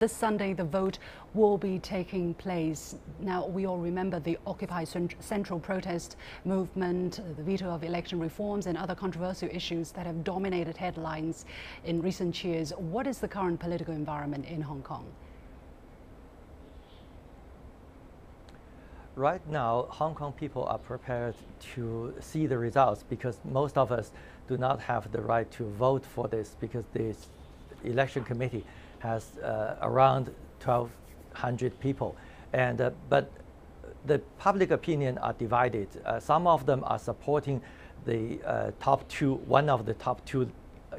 This Sunday, the vote will be taking place. Now, we all remember the Occupy Central protest movement, uh, the veto of election reforms, and other controversial issues that have dominated headlines in recent years. What is the current political environment in Hong Kong? Right now, Hong Kong people are prepared to see the results because most of us do not have the right to vote for this because the election committee has uh, around 1,200 people. And, uh, but the public opinion are divided. Uh, some of them are supporting the uh, top two, one of the top two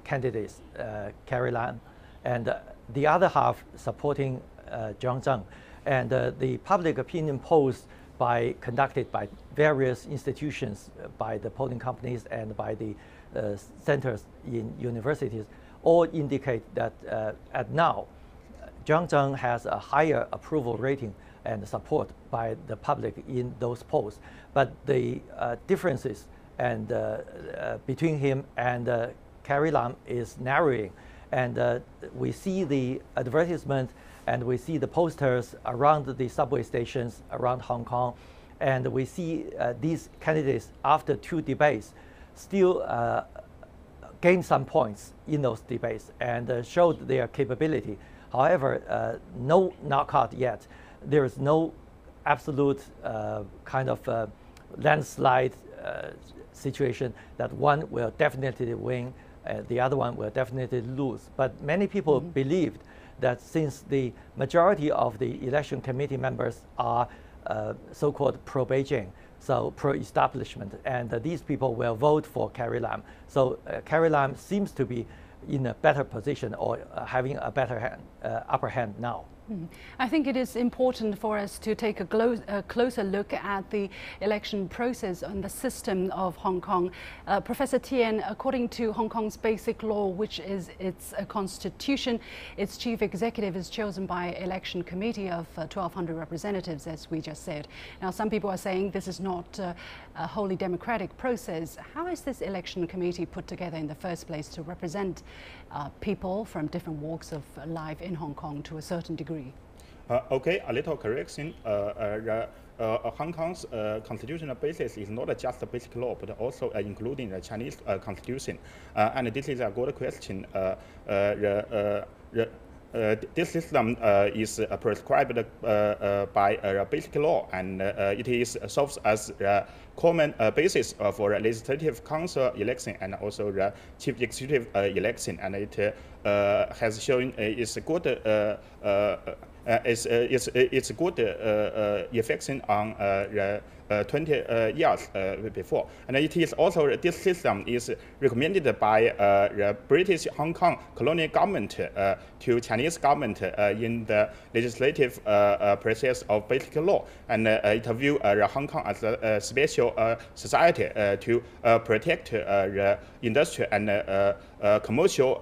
candidates, uh, Carrie Lam, and uh, the other half supporting uh, John Tsang. And the public opinion polls by, conducted by various institutions, by the polling companies and by the centers in universities all indicate that uh, at now, John Tsang has a higher approval rating and support by the public in those polls. But the uh, differences and uh, uh between him and uh, Carrie Lam is narrowing. And uh, we see the advertisement and we see the posters around the subway stations around Hong Kong. And we see these candidates after two debates still gained some points in those debates and uh, showed their capability. However, uh, no knockout yet. There is no absolute uh, kind of uh, landslide uh, situation that one will definitely win, the other one will definitely lose. But many people mm -hmm. believed that since the majority of the election committee members are uh, so-called pro-Beijing, so pro-establishment, and uh, these people will vote for Carrie Lam. So uh, Carrie Lam seems to be in a better position or uh, having a better hand, uh, upper hand now. Hmm. I think it is important for us to take a, a, closer look at the election process and the system of Hong Kong. Uh, Professor Tian, according to Hong Kong's basic law, which is its uh, constitution, its chief executive is chosen by election committee of uh, 1,200 representatives, as we just said. Now, some people are saying this is not uh, a wholly democratic process. How is this election committee put together in the first place to represent uh, people from different walks of life in Hong Kong to a certain degree? Uh, okay, a little correction. Uh, uh, uh, Hong Kong's uh, constitutional basis is not just the basic law, but also uh, including the Chinese constitution. and this is a good question. Uh, this system um, uh, is uh, prescribed by a basic law and uh, it is serves as a common basis for legislative council election and also the chief executive election. And it has shown its good it's, it's, it's good effect on the uh, 20 uh, years uh, before. And it is also, this system is recommended by uh, the British Hong Kong colonial government uh, to Chinese government uh, in the legislative process of basic law. And it view Hong Kong as a, special society to protect the industry and commercial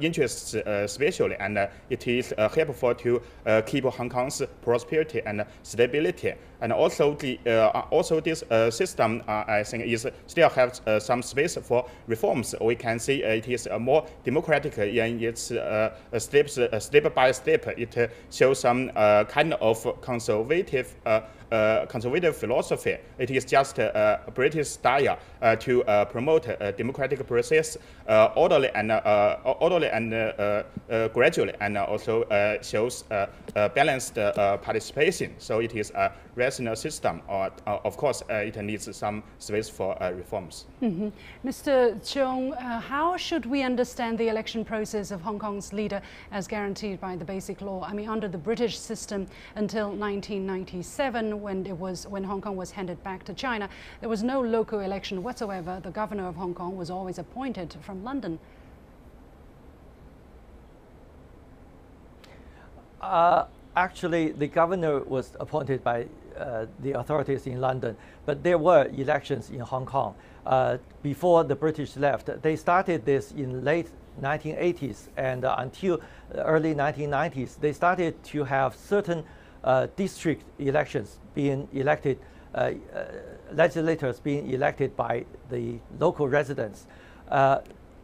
interests especially. And it is helpful to keep Hong Kong's prosperity and stability. And also the uh, uh, also this uh, system, uh, I think, is still have uh, some space for reforms. We can see uh, it is more democratic in its steps, step by step. It shows some kind of conservative uh, Uh, conservative philosophy. It is just a British style uh, to uh, promote uh, democratic process orderly and orderly and gradually, and also shows balanced participation. So it is a rational system. Or, of course, it needs some space for reforms. Mm -hmm. Mr. Cheung, how should we understand the election process of Hong Kong's leader as guaranteed by the Basic Law? I mean, under the British system until 1997 when it was when Hong Kong was handed back to China, there was no local election whatsoever. The governor of Hong Kong was always appointed from London. Uh, actually, the governor was appointed by uh, the authorities in London, but there were elections in Hong Kong uh, before the British left. They started this in late 1980s and until early 1990s, they started to have certain uh, district elections being elected, uh, uh, legislators being elected by the local residents.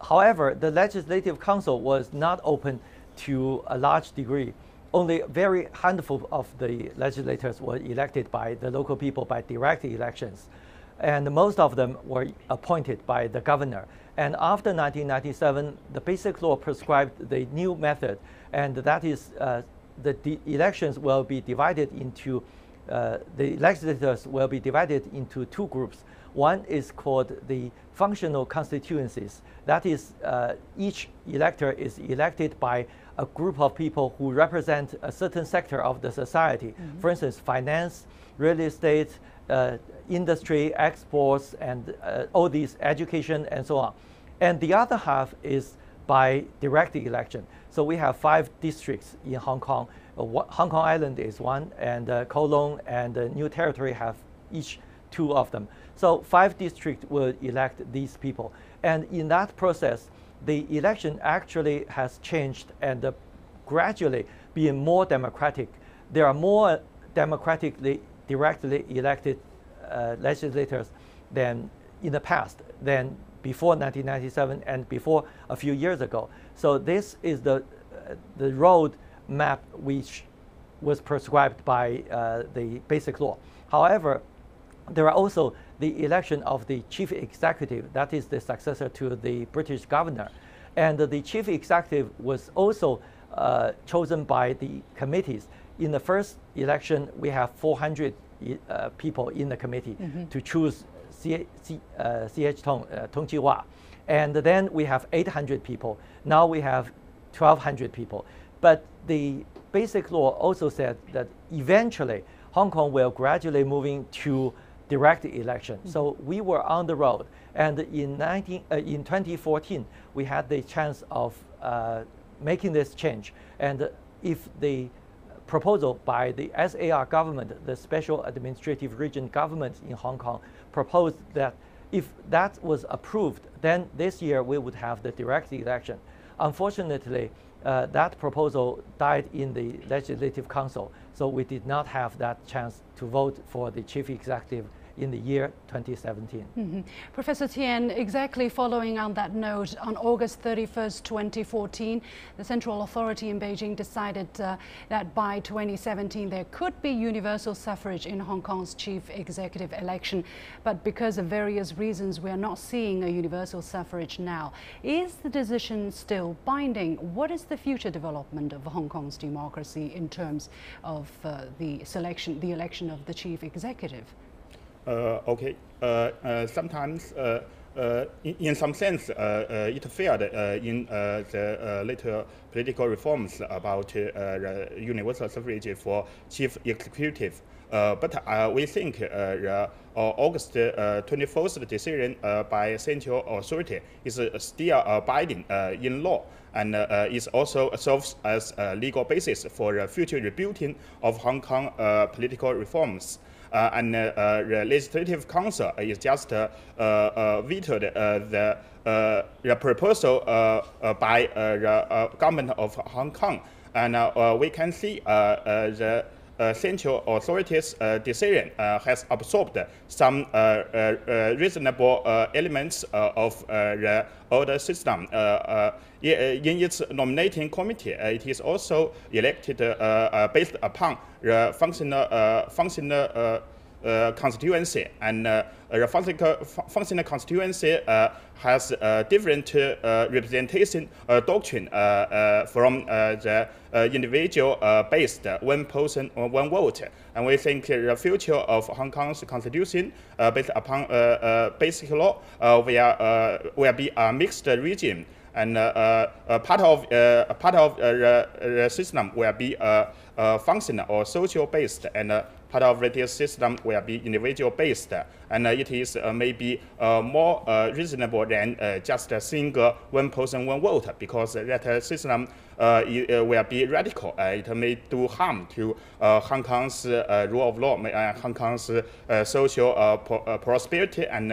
however, the Legislative Council was not open to a large degree only very handful of the legislators were elected by the local people by direct elections. And most of them were appointed by the governor. And after 1997, the basic law prescribed the new method, and that is uh, the elections will be divided into, uh, the legislators will be divided into two groups. One is called the functional constituencies. That is, uh, each elector is elected by a group of people who represent a certain sector of the society. Mm -hmm. For instance, finance, real estate, uh, industry, exports, and uh, all these education and so on. And the other half is by direct election. So we have five districts in Hong Kong. Uh, Hong Kong Island is one, and uh, Kowloon and uh, New Territory have each two of them. So five districts will elect these people. And in that process, the election actually has changed and uh, gradually being more democratic. There are more democratically directly elected uh, legislators than in the past, than before 1997 and before a few years ago. So this is the, uh, the road map which was prescribed by uh, the basic law. However, there are also the election of the chief executive, that is the successor to the British governor. And the chief executive was also uh, chosen by the committees. In the first election, we have 400 uh, people in the committee mm -hmm. to choose C, C, uh, CH Tung, uh, Tung Chee Hwa. And then we have 800 people. Now we have 1,200 people. But the basic law also said that eventually Hong Kong will gradually moving to direct election. Mm -hmm. So we were on the road. And in, 19, uh, in 2014, we had the chance of uh, making this change. And if the proposal by the SAR government, the Special Administrative Region government in Hong Kong, proposed that if that was approved, then this year we would have the direct election. Unfortunately, uh, that proposal died in the Legislative Council, so we did not have that chance to vote for the chief executive in the year 2017. Mm -hmm. Professor Tian, exactly following on that note, on August 31st, 2014, the Central Authority in Beijing decided uh, that by 2017 there could be universal suffrage in Hong Kong's chief executive election. But because of various reasons, we are not seeing a universal suffrage now. Is the decision still binding? What is the future development of Hong Kong's democracy in terms of uh, the selection, the election of the chief executive? Uh, okay. Uh, uh sometimes uh, uh, in, in, some sense, uh, uh, it failed uh, in the later political reforms about universal suffrage for chief executive. but we think the August 24th decision by central authority is still binding in law and uh, it also serves as a legal basis for the future rebuilding of Hong Kong uh, political reforms. Uh, and uh, uh, uh, uh, the Legislative Council is just vetoed the, the proposal by the government of Hong Kong. And we can see the uh, Uh, central authorities' uh, decision uh, has absorbed some uh, uh, reasonable elements of the older system. in its nominating committee, it is also elected based upon the functional, functional uh, Uh, constituency and uh, the functional, constituency uh, has a different uh, representation doctrine from the individual based one person or one vote. And we think the future of Hong Kong's constitution based upon basic law will, will be a mixed regime and uh, uh, part of uh, part of the system will be Uh, functional or social based, and uh, part of this system will be individual based, and uh, it is maybe more reasonable than just a single one person one vote because that system it, will be radical. it may do harm to Hong Kong's rule of law, Hong Kong's social prosperity and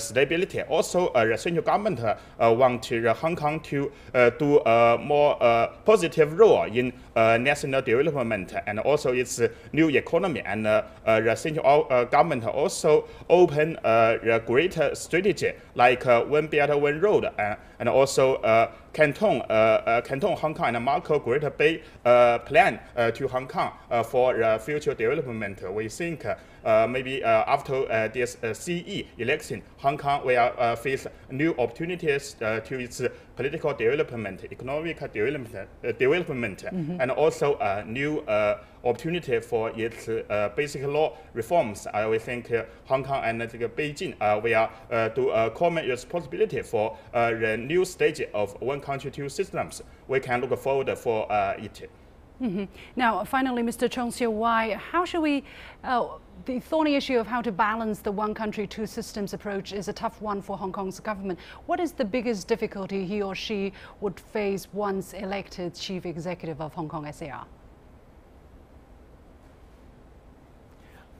stability. Also, the central government want to Hong Kong to do a more positive role in national development and also its new economy. And uh, uh, the central uh, government also open a greater strategy like One Belt One Road and also uh, Canton, uh, uh, Canton, Hong Kong, and Macau Greater Bay uh, plan uh, to Hong Kong uh, for uh, future development. We think uh, maybe uh, after uh, this uh, CE election, Hong Kong will uh, face new opportunities uh, to its political development, economic development, uh, development and also new uh, opportunity for its uh, basic law reforms. I think uh, Hong Kong and uh, Beijing will do a common responsibility for the new stage of one country, two systems. We can look forward for it. Mhm. Now, finally, Mr. Cheung Siu Wai, how should we, uh, the thorny issue of how to balance the one country, two systems approach is a tough one for Hong Kong's government. What is the biggest difficulty he or she would face once elected chief executive of Hong Kong SAR?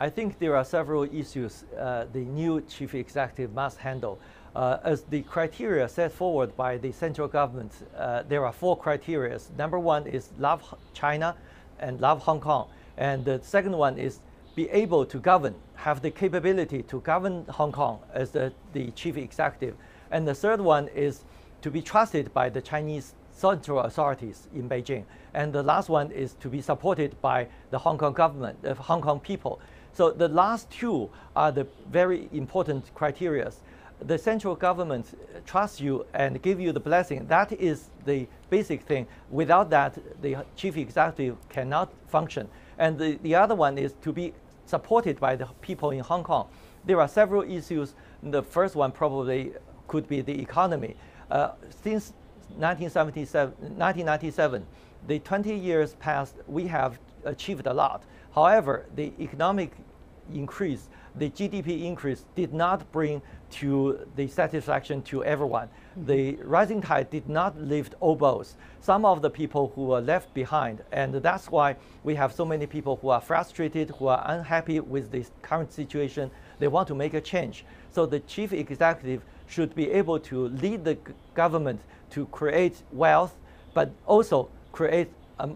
I think there are several issues uh, the new chief executive must handle. Uh, as the criteria set forward by the central government, uh, there are four criteria. Number one is love China and love Hong Kong. And the second one is be able to govern, have the capability to govern Hong Kong as the, the chief executive. And the third one is to be trusted by the Chinese central authorities in Beijing. And the last one is to be supported by the Hong Kong government, the Hong Kong people. So the last two are the very important criteria. The central government trusts you and give you the blessing. That is the basic thing. Without that, the chief executive cannot function. And the, the other one is to be supported by the people in Hong Kong. There are several issues. The first one probably could be the economy. Uh, since 1977, 1997, the 20 years past, we have achieved a lot. However, the economic increase, the GDP increase did not bring to the satisfaction to everyone. Mm-hmm. The rising tide did not lift all boats. Some of the people who were left behind, and that's why we have so many people who are frustrated, who are unhappy with this current situation. They want to make a change. So the chief executive should be able to lead the government to create wealth, but also create a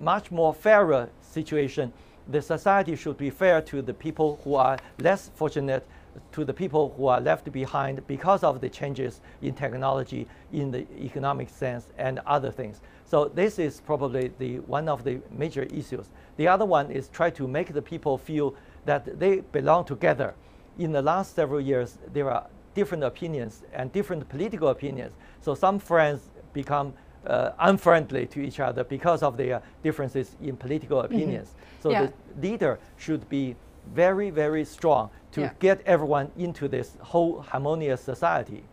much more fairer situation. The society should be fair to the people who are less fortunate, to the people who are left behind because of the changes in technology, in the economic sense, and other things. So this is probably the one of the major issues. The other one is try to make the people feel that they belong together. In the last several years, there are different opinions and different political opinions. So some friends become uh, unfriendly to each other because of their differences in political opinions. So Yeah. the leader should be very, very strong to Yeah. get everyone into this whole harmonious society.